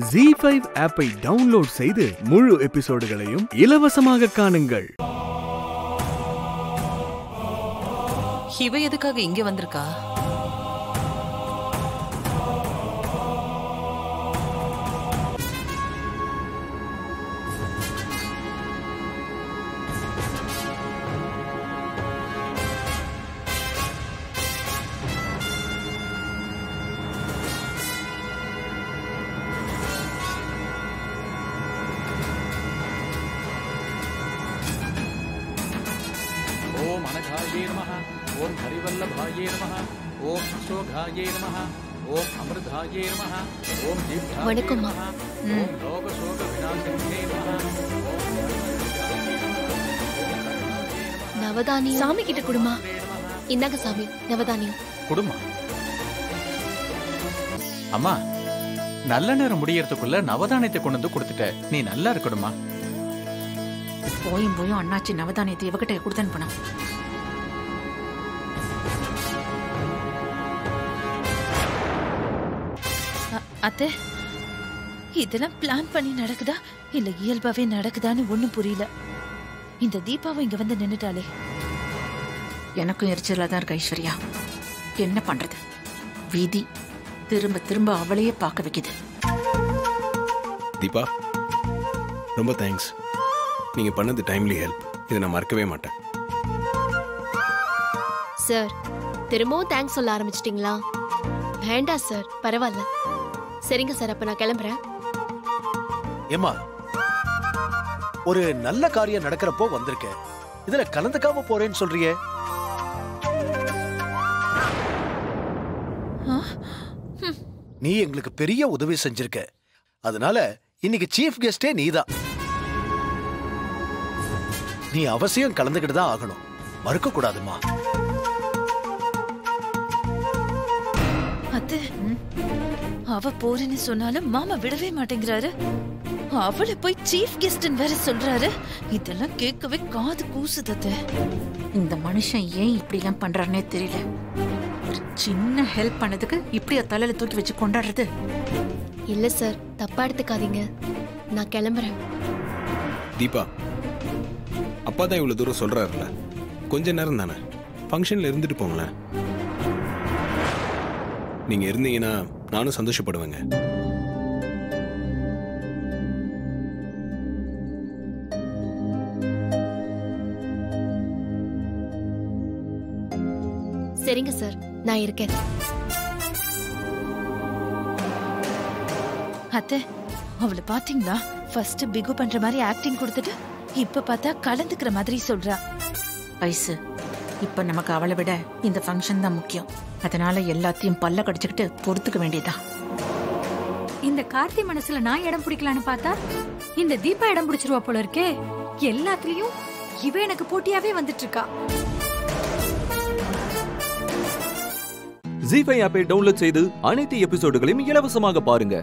G five ஆப்பை download செய்து முழு எபிசோடுகளையும் இலவசமாக காணுங்கள். இவ எதுக்காக இங்க வந்திருக்கா? ஹரிவல்லபாயே நம ஓம் அசோகாயே நம ஓம் அமிர்தாயே நம ஓம் தீப்தாயே வணக்கம்மா. நம ஓம் லோகசோக விநாசினே நம நவதானியம். சாமி கிட்ட கொடுமா இந்தாங்க சாமி நவதானியம். குடுமா. அம்மா நல்ல நேரம் முடியறதுக்குள்ள நவதானியத்தை கொண்டு வந்து கொடுத்துட்ட. நீ நல்லா இருக்கணுமா? போயும் போயும் அண்ணாச்சி நவதானியத்தை இவகிட்ட கொடுத்து அத்தை இதெல்லாம் பிளான் பண்ணி நடக்குதா? இல்ல இயல்பாவே நடக்குதான்னு ஒண்ணும் புரியல. இந்த தீபாவும் இங்க வந்து நின்னுட்டாளே. எனக்கும் எரிச்சலா தான் இருக்கு ஐஸ்வர்யா. என்ன பண்றது? விதி திரும்ப திரும்ப அவளையே பார்க்க வைக்குது. தீபா ரொம்ப தேங்க்ஸ் நீங்கள் பண்ணது டைம்லி ஹெல்ப் இதை நான் மறக்கவே மாட்டேன். சார் திரும்பவும் தேங்க்ஸ் சொல்ல ஆரம்பிச்சிட்டீங்களா? வேண்டாம் சார் பரவாயில்ல. சரிங்க சார் அப்ப நான் கிளம்புறேன். ஏமா ஒரு நல்ல காரியம் நடக்கிறப்போ வந்திருக்க. இதுல கலந்துக்காம போறேன்னு சொல்றியே? நீ எங்களுக்கு பெரிய உதவி செஞ்சிருக்க. அதனால இன்னைக்கு சீஃப் கெஸ்டே நீதான். நீ அவசியம் கலந்துக்கிட்டு தான் ஆகணும். மறுக்க கூடாதுமா அத்தை அவ போறேன்னு சொன்னாலும் மாமா விடவே மாட்டேங்கிறாரு. அவளை போய் சீஃப் கெஸ்ட் வேற சொல்றாரு. இதெல்லாம் கேட்கவே காது கூசுது அத்தை இந்த மனுஷன் ஏன் இப்படி எல்லாம் பண்றாருன்னே தெரியல. ஒரு சின்ன ஹெல்ப் பண்ணதுக்கு இப்படியா தலையில தூக்கி வச்சு கொண்டாடுறது? இல்ல சார் தப்பா எடுத்துக்காதீங்க. நான் கிளம்புறேன். தீபா அப்பா தான் இவ்வளோ தூரம் சொல்கிறாருல்ல கொஞ்ச நேரம் தானே? ஃபங்க்ஷனில் இருந்துட்டு போங்களேன். நீங்கள் இருந்தீங்கன்னா நானும் சந்தோஷப்படுவேங்க. சரிங்க சார். நான் இருக்கேன். அத்தை அவளை பாத்தீங்களா ஃபர்ஸ்ட் பிகு பண்ற மாதிரி ஆக்டிங் கொடுத்துட்டு இப்ப பார்த்தா கலந்துக்கிற மாதிரி சொல்றா. வயசு இப்ப நமக்கு அவளை விட இந்த ஃபங்க்ஷன் தான் முக்கியம். அதனால எல்லாத்தையும் பல்ல கடிச்சுக்கிட்டு பொறுத்துக்க வேண்டியதா இந்த கார்த்தி மனசுல நான் இடம் பிடிக்கலான்னு பார்த்தா இந்த தீபா இடம் பிடிச்சிருவா போல இருக்கே. எல்லாத்துலயும் இவ எனக்கு போட்டியாவே வந்துட்டு இருக்கா ஜி ஃபைவ் ஆப்பை டவுன்லோட் செய்து அனைத்து எபிசோடுகளையும் இலவசமாக பாருங்க.